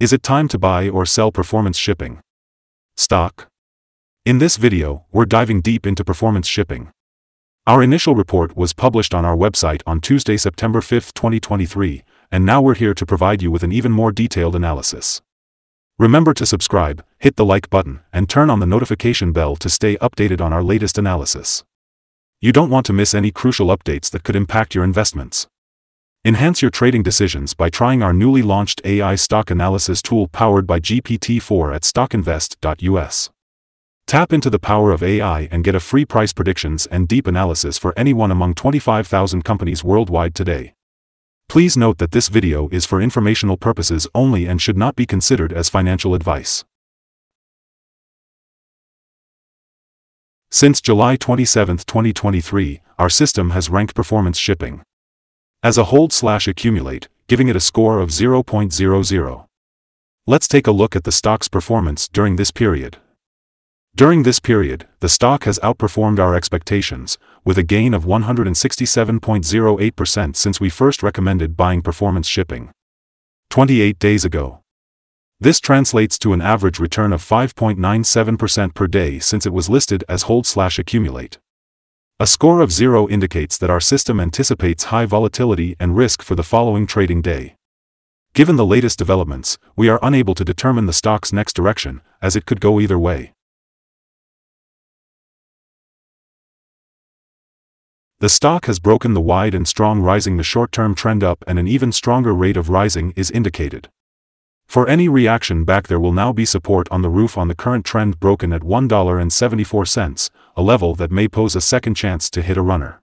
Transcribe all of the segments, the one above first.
Is it time to buy or sell performance shipping? Stock? In this video, we're diving deep into performance shipping. Our initial report was published on our website on Tuesday, September 5, 2023, and now we're here to provide you with an even more detailed analysis. Remember to subscribe, hit the like button, and turn on the notification bell to stay updated on our latest analysis. You don't want to miss any crucial updates that could impact your investments. Enhance your trading decisions by trying our newly launched AI stock analysis tool powered by GPT-4 at stockinvest.us. Tap into the power of AI and get a free price predictions and deep analysis for anyone among 25,000 companies worldwide today. Please note that this video is for informational purposes only and should not be considered as financial advice. Since July 27, 2023, our system has ranked performance shipping as a hold slash accumulate, giving it a score of 0.00. Let's take a look at the stock's performance during this period. During this period, the stock has outperformed our expectations, with a gain of 167.08% since we first recommended buying performance shipping. 28 days ago. This translates to an average return of 5.97% per day since it was listed as hold slash accumulate. A score of zero indicates that our system anticipates high volatility and risk for the following trading day. Given the latest developments, we are unable to determine the stock's next direction, as it could go either way. The stock has broken the wide and strong rising the short-term trend up and an even stronger rate of rising is indicated. For any reaction back there will now be support on the roof on the current trend broken at $1.74, a level that may pose a second chance to hit a runner.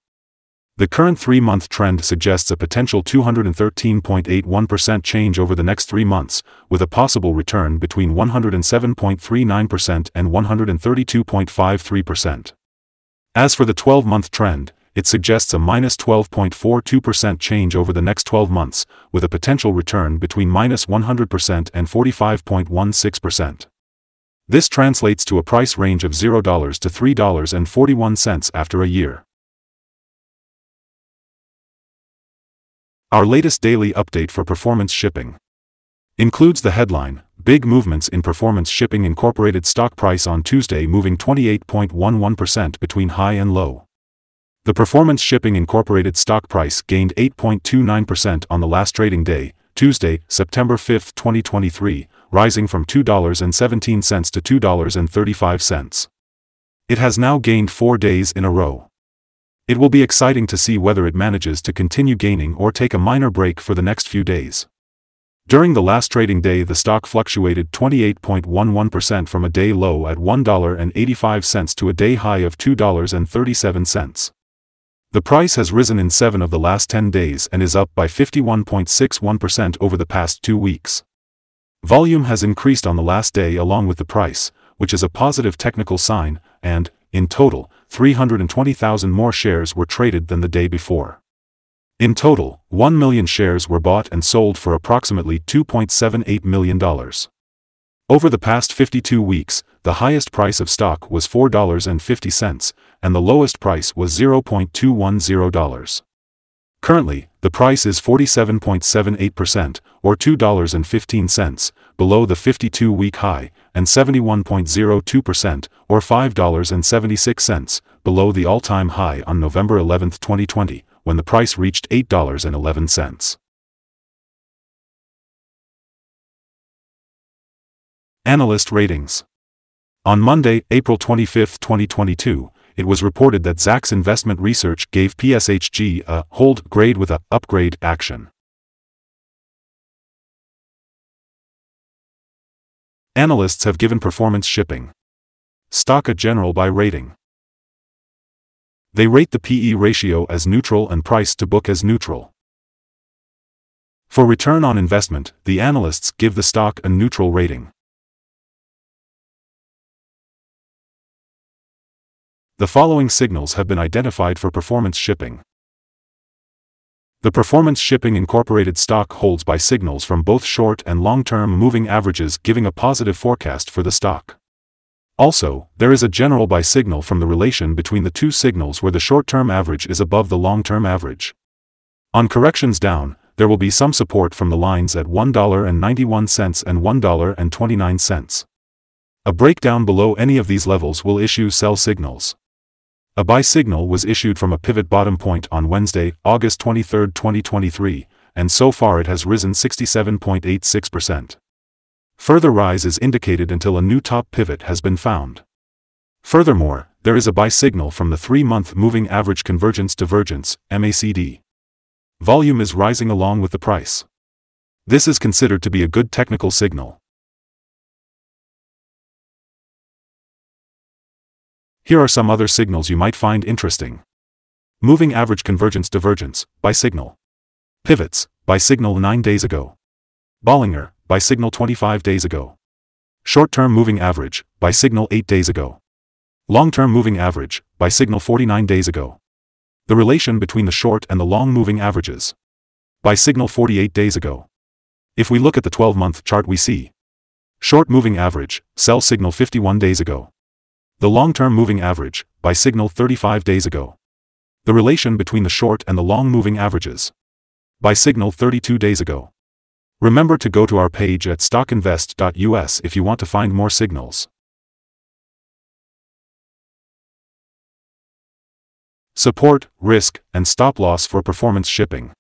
The current three-month trend suggests a potential 213.81% change over the next three months, with a possible return between 107.39% and 132.53%. As for the 12-month trend, it suggests a minus 12.42% change over the next 12 months, with a potential return between minus 100% and 45.16%. This translates to a price range of $0 to $3.41 after a year. Our latest daily update for performance shipping includes the headline Big movements in Performance Shipping Incorporated stock price on Tuesday moving 28.11% between high and low. The Performance Shipping Incorporated stock price gained 8.29% on the last trading day, Tuesday, September 5, 2023, rising from $2.17 to $2.35. It has now gained four days in a row. It will be exciting to see whether it manages to continue gaining or take a minor break for the next few days. During the last trading day the stock fluctuated 28.11% from a day low at $1.85 to a day high of $2.37. The price has risen in 7 of the last 10 days and is up by 51.61% over the past two weeks. Volume has increased on the last day along with the price, which is a positive technical sign, and, in total, 320,000 more shares were traded than the day before. In total, 1 million shares were bought and sold for approximately $2.78 million. Over the past 52 weeks, the highest price of stock was $4.50, and the lowest price was $0.210. Currently, the price is 47.78%, or $2.15, below the 52-week high, and 71.02%, or $5.76, below the all-time high on November 11, 2020, when the price reached $8.11. Analyst Ratings On Monday, April 25, 2022, it was reported that Zacks Investment Research gave PSHG a hold grade with a upgrade action. Analysts have given performance shipping stock a general buy rating. They rate the PE ratio as neutral and price to book as neutral. For return on investment, the analysts give the stock a neutral rating. The following signals have been identified for performance shipping. The Performance Shipping Incorporated stock holds buy signals from both short and long-term moving averages giving a positive forecast for the stock. Also, there is a general buy signal from the relation between the two signals where the short-term average is above the long-term average. On corrections down, there will be some support from the lines at $1.91 and $1.29. A breakdown below any of these levels will issue sell signals. A buy signal was issued from a pivot bottom point on Wednesday, August 23, 2023, and so far it has risen 67.86%. Further rise is indicated until a new top pivot has been found. Furthermore, there is a buy signal from the 3-month Moving Average Convergence Divergence, MACD. Volume is rising along with the price. This is considered to be a good technical signal. Here are some other signals you might find interesting. Moving Average Convergence Divergence, buy signal. Pivots, buy signal 9 days ago. Bollinger, buy signal 25 days ago. Short-term moving average, buy signal 8 days ago. Long-term moving average, buy signal 49 days ago. The relation between the short and the long moving averages. Buy signal 48 days ago. If we look at the 12-month chart we see. Short moving average, sell signal 51 days ago. The long-term moving average, buy signal 35 days ago. The relation between the short and the long moving averages. buy signal 32 days ago. Remember to go to our page at stockinvest.us if you want to find more signals. Support, risk, and stop loss for performance shipping.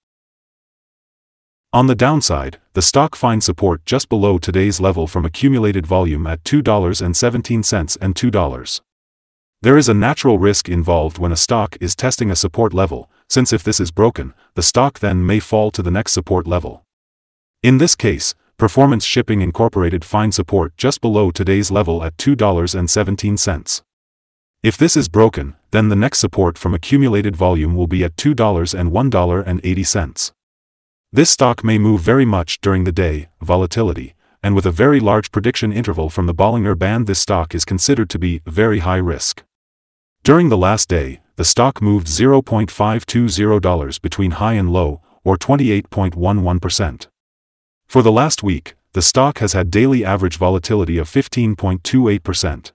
On the downside, the stock finds support just below today's level from accumulated volume at $2.17 and $2. There is a natural risk involved when a stock is testing a support level, since if this is broken, the stock then may fall to the next support level. In this case, Performance Shipping Incorporated finds support just below today's level at $2.17. If this is broken, then the next support from accumulated volume will be at $2 and $1.80. This stock may move very much during the day, volatility, and with a very large prediction interval from the Bollinger Band this stock is considered to be very high risk. During the last day, the stock moved $0.520 between high and low, or 28.11%. For the last week, the stock has had daily average volatility of 15.28%.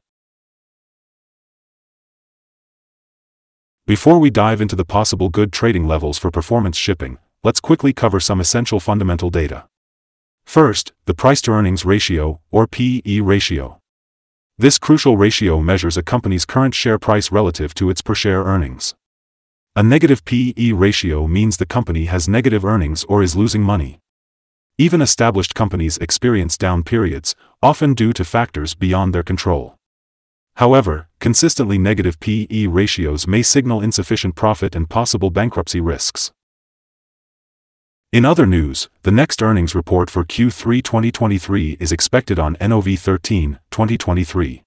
Before we dive into the possible good trading levels for performance shipping, let's quickly cover some essential fundamental data. First, the price-to-earnings ratio, or PE ratio. This crucial ratio measures a company's current share price relative to its per-share earnings. A negative PE ratio means the company has negative earnings or is losing money. Even established companies experience down periods, often due to factors beyond their control. However, consistently negative PE ratios may signal insufficient profit and possible bankruptcy risks. In other news, the next earnings report for Q3 2023 is expected on NOV 13, 2023.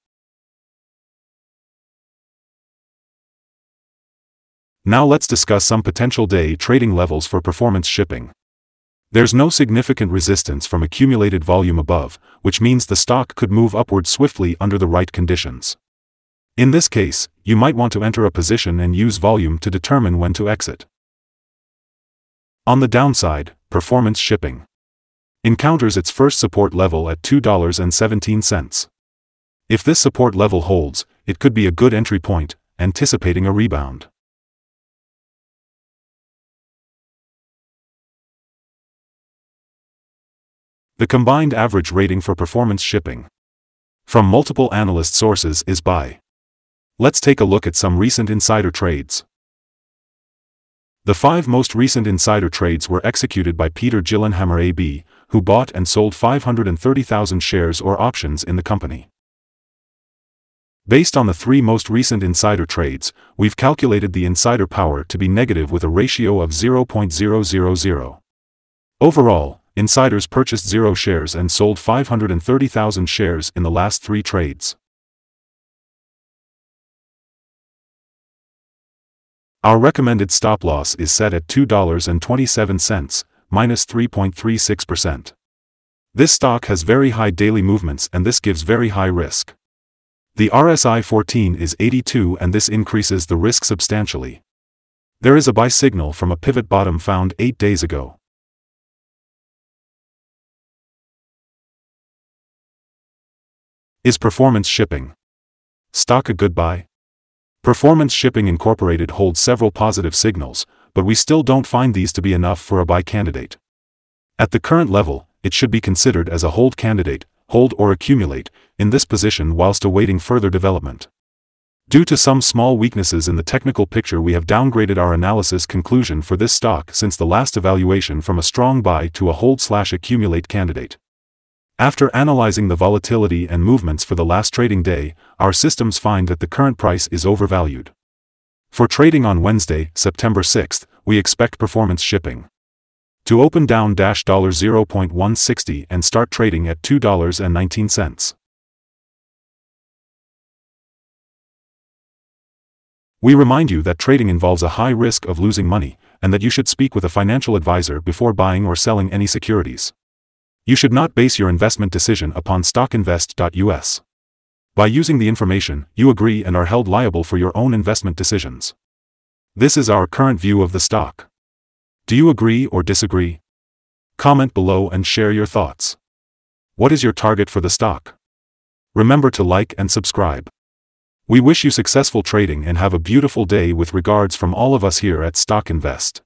Now let's discuss some potential day trading levels for performance shipping. There's no significant resistance from accumulated volume above, which means the stock could move upward swiftly under the right conditions. In this case, you might want to enter a position and use volume to determine when to exit. On the downside, performance shipping encounters its first support level at $2.17. If this support level holds, it could be a good entry point, anticipating a rebound. The combined average rating for performance shipping from multiple analyst sources is buy. Let's take a look at some recent insider trades. The five most recent insider trades were executed by Peter Gyllenhammar AB, who bought and sold 530,000 shares or options in the company. Based on the three most recent insider trades, we've calculated the insider power to be negative with a ratio of 0.000. Overall, insiders purchased zero shares and sold 530,000 shares in the last three trades. Our recommended stop loss is set at $2.27, minus 3.36%. This stock has very high daily movements and this gives very high risk. The RSI 14 is 82 and this increases the risk substantially. There is a buy signal from a pivot bottom found 8 days ago. Is performance shipping stock a good buy? Performance Shipping Incorporated holds several positive signals, but we still don't find these to be enough for a buy candidate. At the current level, it should be considered as a hold candidate, hold or accumulate, in this position whilst awaiting further development. Due to some small weaknesses in the technical picture we have downgraded our analysis conclusion for this stock since the last evaluation from a strong buy to a hold-slash-accumulate candidate. After analyzing the volatility and movements for the last trading day, our systems find that the current price is overvalued. For trading on Wednesday, September 6, we expect performance shipping to open down dash $0.160 and start trading at $2.19. We remind you that trading involves a high risk of losing money, and that you should speak with a financial advisor before buying or selling any securities. You should not base your investment decision upon stockinvest.us. By using the information, you agree and are held liable for your own investment decisions. This is our current view of the stock. Do you agree or disagree? Comment below and share your thoughts. What is your target for the stock? Remember to like and subscribe. We wish you successful trading and have a beautiful day with regards from all of us here at Stock Invest.